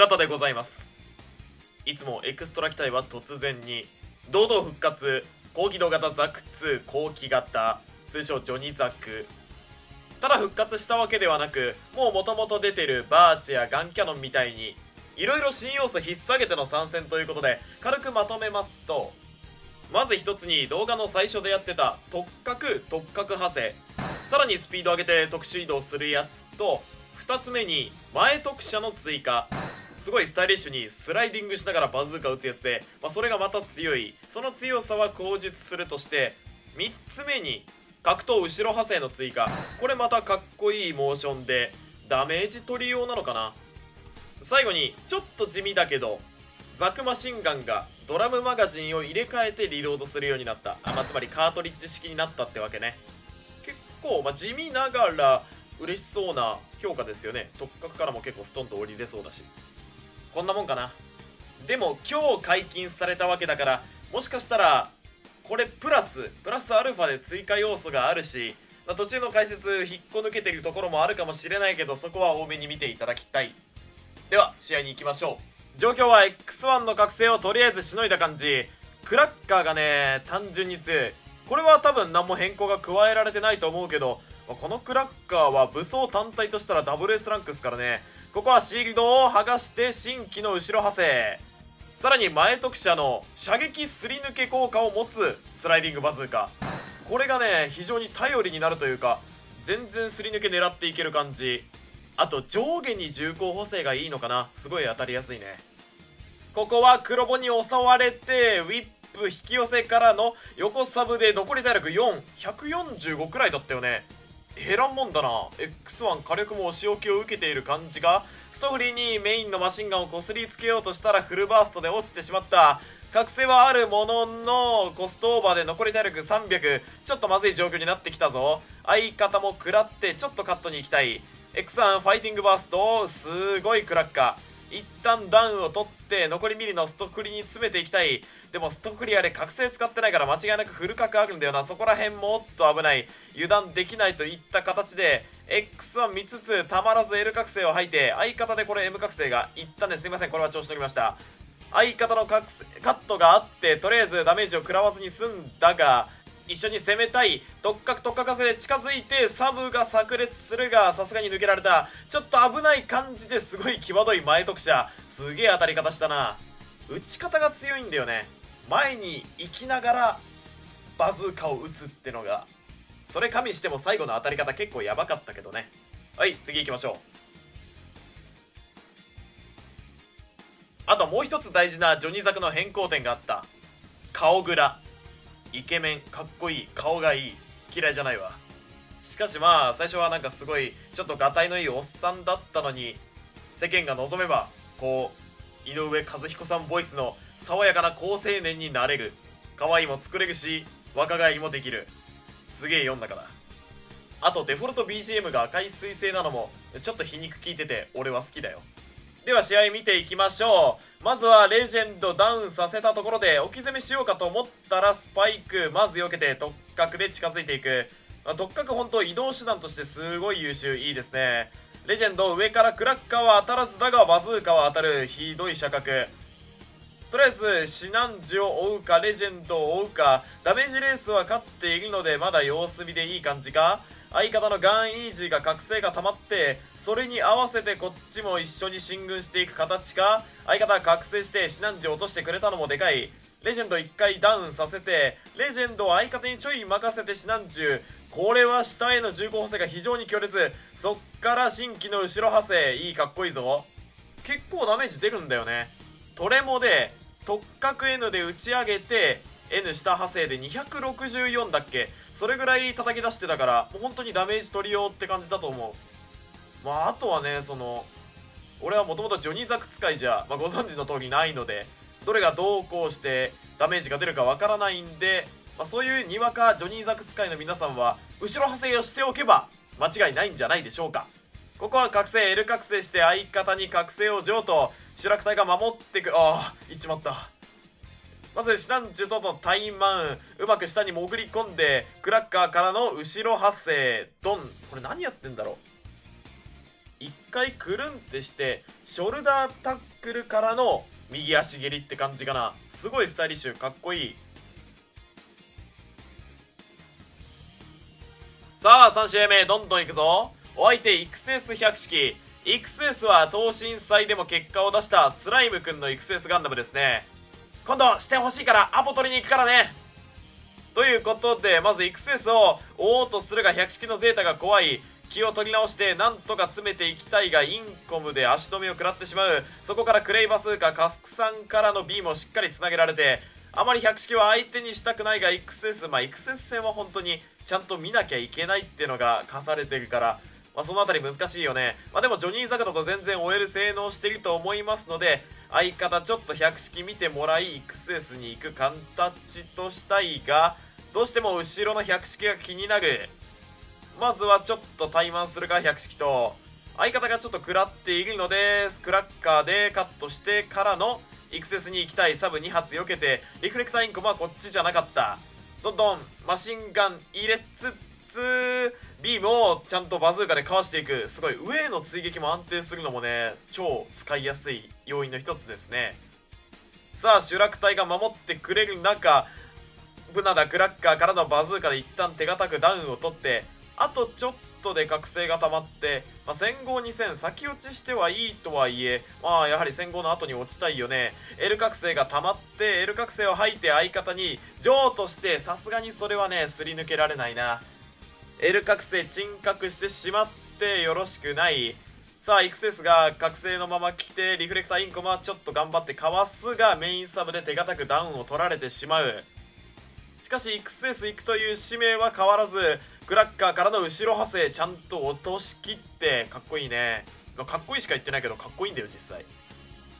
永田でございます。いつもエクストラ機体は突然に堂々復活高機動型ザク2後期型通称ジョニザク。ただ復活したわけではなくもう元々出てるバーチやガンキャノンみたいにいろいろ新要素引っ提げての参戦ということで軽くまとめますとまず一つに動画の最初でやってた特角特角派生。さらにスピード上げて特殊移動するやつと2つ目に前特殊の追加。すごいスタイリッシュにスライディングしながらバズーカ撃つやつで、まあ、それがまた強い。その強さは口述するとして3つ目に格闘後ろ派生の追加。これまたかっこいいモーションでダメージ取り用なのかな。最後にちょっと地味だけどザクマシンガンがドラムマガジンを入れ替えてリロードするようになった。あ、まあ、つまりカートリッジ式になったってわけね。結構、まあ、地味ながら嬉しそうな評価ですよね。特格からも結構ストンと降りれそうだし。こんなもんかな。でも今日解禁されたわけだからもしかしたらこれプラスプラスアルファで追加要素があるし、まあ、途中の解説引っこ抜けてるところもあるかもしれないけどそこは多めに見ていただきたい。では試合に行きましょう。状況は X1 の覚醒をとりあえずしのいだ感じ。クラッカーがね単純に強い。これは多分何も変更が加えられてないと思うけどこのクラッカーは武装単体としたら WS ランクスからねここはシールドを剥がして新規の後ろ派生。さらに前特殊の射撃すり抜け効果を持つスライディングバズーカ。これがね非常に頼りになるというか全然すり抜け狙っていける感じ。あと上下に重厚補正がいいのかな。すごい当たりやすいね。ここは黒ボに襲われてウィップ引き寄せからの横サブで残り体力4145くらいだったよね。減らんもんだな。X1 火力もお仕置きを受けている感じがストフリーにメインのマシンガンをこすりつけようとしたらフルバーストで落ちてしまった。覚醒はあるもののコストオーバーで残り体力300ちょっとまずい状況になってきたぞ。相方も食らってちょっとカットに行きたい。X1 ファイティングバーストすごいクラッカー。一旦ダウンを取って残りミリのストクリに詰めていきたい。でもストクリあれ覚醒使ってないから間違いなくフル角あるんだよな。そこら辺もっと危ない。油断できないといった形で X1 見つつたまらず L 覚醒を吐いて相方でこれ M 覚醒がいったんねすいませんこれは調子乗りました。相方のカットがあってとりあえずダメージを食らわずに済んだが一緒に攻めたい特角特化せで近づいてサブが炸裂するがさすがに抜けられた。ちょっと危ない感じですごい際どい前特者すげえ当たり方したな。打ち方が強いんだよね。前に行きながらバズーカを打つってのが。それ加味しても最後の当たり方結構やばかったけどね。はい次行きましょう。あともう一つ大事なジョニーザクの変更点があった。顔グラ。イケメンかっこいい顔がいい嫌いじゃないわ。しかしまあ最初はなんかすごいちょっとがたいのいいおっさんだったのに世間が望めばこう井上和彦さんボイスの爽やかな好青年になれる。可愛いも作れるし若返りもできる。すげえ読んだから。あとデフォルト BGM が赤い彗星なのもちょっと皮肉効いてて俺は好きだよ。では試合見ていきましょう。まずはレジェンドダウンさせたところで置き攻めしようかと思ったらスパイクまず避けて特角で近づいていく、まあ、特角本当移動手段としてすごい優秀いいですね。レジェンド上からクラッカーは当たらずだがバズーカは当たる。ひどい射角とりあえずシナンジを追うかレジェンドを追うか。ダメージレースは勝っているのでまだ様子見でいい感じか？相方のガンイージーが覚醒が溜まってそれに合わせてこっちも一緒に進軍していく形か相方覚醒してシナンジを落としてくれたのもでかい。レジェンド1回ダウンさせてレジェンドを相方にちょい任せてシナンジュこれは下への重厚補正が非常に強烈。そっから新規の後ろ派生。いいかっこいいぞ。結構ダメージ出るんだよね。トレモで特角 N で打ち上げて N 下派生で264だっけ？それぐらい叩き出してたからもう本当にダメージ取りようって感じだと思う。まああとはねその俺はもともとジョニーザク使いじゃ、まあ、ご存知の通りないのでどれがどうこうしてダメージが出るかわからないんで、まあ、そういうにわかジョニーザク使いの皆さんは後ろ派生をしておけば間違いないんじゃないでしょうか。ここは覚醒 L 覚醒して相方に覚醒を譲渡。主楽隊が守ってくああいっちまった。まずシナンジュとのタイマンうまく下に潜り込んでクラッカーからの後ろ発生。ドン。これ何やってんだろう？一回くるんってしてショルダータックルからの右足蹴りって感じかな。すごいスタイリッシュかっこいい。さあ3試合目どんどんいくぞ。お相手 XS100 式。XS は東震祭でも結果を出したスライムくんの XS ガンダムですね。今度してほしいからアポ取りに行くからね。ということでまず XS を追おうとするが100式のゼータが怖い。気を取り直してなんとか詰めていきたいがインコムで足止めを食らってしまう。そこからクレイバスーカカスクさんからのビームをしっかりつなげられてあまり100式は相手にしたくないが XS まあ XS 戦は本当にちゃんと見なきゃいけないっていうのが課されてるからまあ、その辺り難しいよね。まあ、でもジョニー・ザクだと全然終える性能していると思いますので、相方ちょっと100式見てもらい、XS に行く形としたいが、どうしても後ろの100式が気になる。まずはちょっと怠慢するか、100式と。相方がちょっと食らっているので、クラッカーでカットしてからの、イクセスに行きたいサブ2発避けて、リフレクターインコもはこっちじゃなかった。どんどんマシンガン入れつつ、ビームをちゃんとバズーカでかわしていく。すごい、上への追撃も安定するのもね、超使いやすい要因の一つですね。さあ、主落隊が守ってくれる中、ブナダクラッカーからのバズーカで一旦手堅くダウンを取ってあとちょっとで覚醒が溜まって、まあ、1000号2000先落ちしてはいいとはいえまあやはり1000号の後に落ちたいよね L 覚醒が溜まって L 覚醒を吐いて相方に譲渡してさすがにそれはねすり抜けられないな L 覚醒沈覚してしまってよろしくない。さあ、イクセスが覚醒のまま来て、リフレクターインコマちょっと頑張ってかわすが、メインサブで手堅くダウンを取られてしまう。しかし XS 行くという使命は変わらずクラッカーからの後ろ派生ちゃんと落としきってかっこいいね。かっこいいしか言ってないけどかっこいいんだよ実際。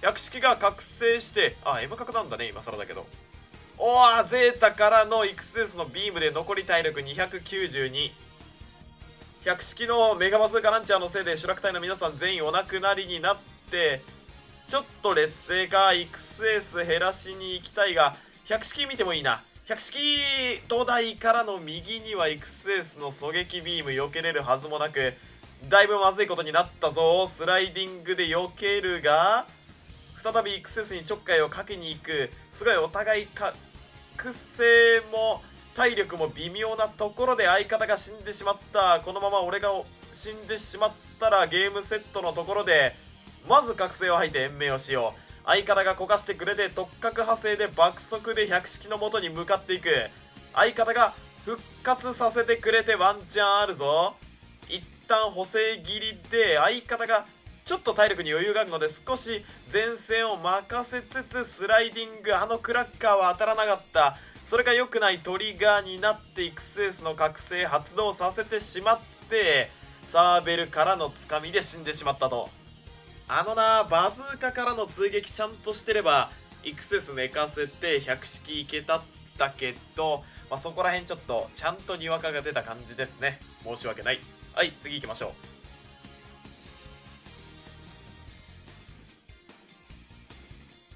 百式が覚醒してあ M 角なんだね今更だけど。おわゼータからの XS のビームで残り体力292百式のメガバズーカランチャーのせいで主楽隊の皆さん全員お亡くなりになってちょっと劣勢か XS 減らしに行きたいが百式見てもいいな。百式東大からの右には XS の狙撃ビーム避けれるはずもなくだいぶまずいことになったぞ。スライディングで避けるが再び XS にちょっかいをかけに行く。すごいお互い覚醒も体力も微妙なところで相方が死んでしまった。このまま俺が死んでしまったらゲームセットのところでまず覚醒を吐いて延命をしよう。相方がこかしてくれて特角派生で爆速で百式の元に向かっていく。相方が復活させてくれてワンチャンあるぞ。一旦補正切りで相方がちょっと体力に余裕があるので少し前線を任せつつスライディング。あのクラッカーは当たらなかった。それが良くないトリガーになって XS の覚醒発動させてしまってサーベルからのつかみで死んでしまったと。あのなバズーカからの追撃ちゃんとしてればイクセス寝かせて100式いけたんだけど、まあ、そこら辺ちょっとちゃんとにわかが出た感じですね。申し訳ない。はい次行きましょう。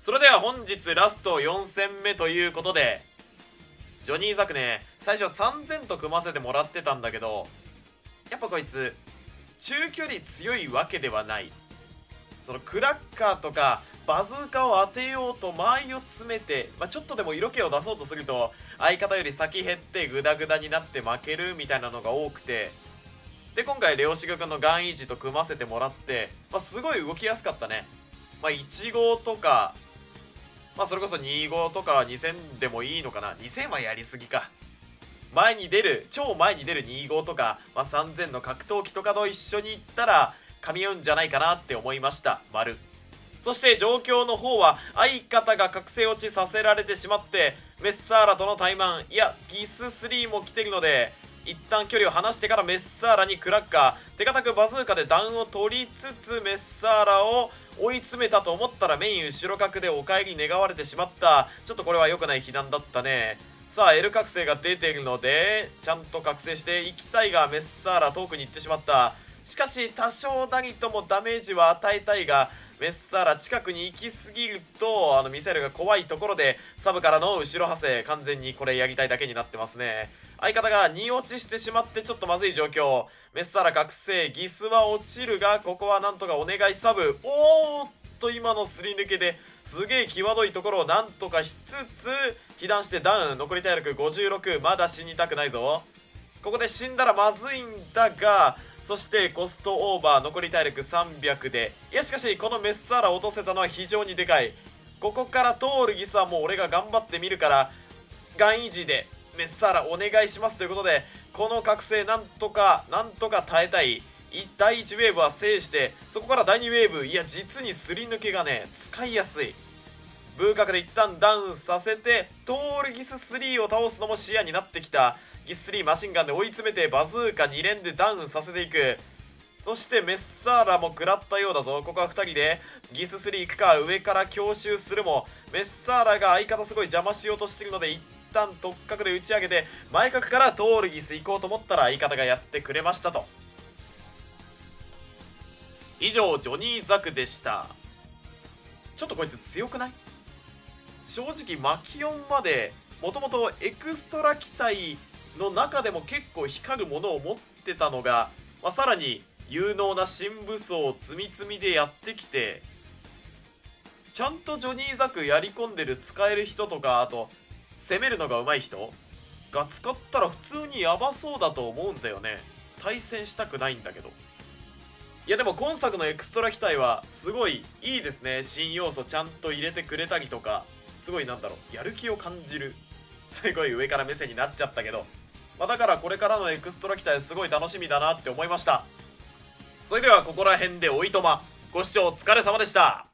それでは本日ラスト4戦目ということでジョニー・ザクね最初3000と組ませてもらってたんだけどやっぱこいつ中距離強いわけではない。そのクラッカーとかバズーカを当てようと間合いを詰めて、まあ、ちょっとでも色気を出そうとすると相方より先減ってグダグダになって負けるみたいなのが多くて。で今回レオシグ君のガンイージと組ませてもらって、まあ、すごい動きやすかったね、まあ、1号とか、まあ、それこそ2号とか2000でもいいのかな。2000はやりすぎか。前に出る超前に出る2号とか、まあ、3000の格闘機とかと一緒に行ったら噛み合うんじゃないかなって思いました。丸そして状況の方は相方が覚醒落ちさせられてしまってメッサーラとの対マンいやギス3も来てるので一旦距離を離してからメッサーラにクラッカー。手堅くバズーカでダウンを取りつつメッサーラを追い詰めたと思ったらメイン後ろ角でお帰り願われてしまった。ちょっとこれは良くない被弾だったね。さあ L 覚醒が出ているのでちゃんと覚醒していきたいがメッサーラ遠くに行ってしまった。しかし多少なりともダメージは与えたいがメッサーラ近くに行きすぎるとあのミサイルが怖いところでサブからの後ろ派生完全にこれやりたいだけになってますね。相方が2落ちしてしまってちょっとまずい状況。メッサーラ覚醒ギスは落ちるがここはなんとかお願いサブ。おーっと今のすり抜けですげえ際どいところをなんとかしつつ被弾してダウン。残り体力56まだ死にたくないぞ。ここで死んだらまずいんだがそしてコストオーバー。残り体力300で。いやしかしこのメッサーラ落とせたのは非常にでかい。ここから通るギスはもう俺が頑張ってみるからガンイージーで。メッサーラお願いしますということでこの覚醒なんとかなんとか耐えたい。第1ウェーブは制してそこから第2ウェーブいや実にすり抜けがね使いやすい。ブー角で一旦ダウンさせてトールギス3を倒すのも視野になってきた。ギス3マシンガンで追い詰めてバズーカ2連でダウンさせていく。そしてメッサーラも食らったようだぞ。ここは2人でギス3行くか上から強襲するもメッサーラが相方すごい邪魔しようとしてるので一旦突角で打ち上げて前角からトールギス行こうと思ったら相方がやってくれましたと。以上ジョニー・ザクでした。ちょっとこいつ強くない？正直マキオンまでもともとエクストラ機体の中でも結構光るものを持ってたのが、まあ、さらに有能な新武装を積み積みでやってきてちゃんとジョニー・ザクやり込んでる使える人とかあと攻めるのが上手い人？が使ったら普通にヤバそうだと思うんだよね。対戦したくないんだけど。いやでも今作のエクストラ機体はすごいいいですね。新要素ちゃんと入れてくれたりとか。すごいなんだろう。やる気を感じる。すごい上から目線になっちゃったけど、まあ、だからこれからのエクストラ機体すごい楽しみだなって思いました。それではここら辺でおいとま。ご視聴お疲れ様でした。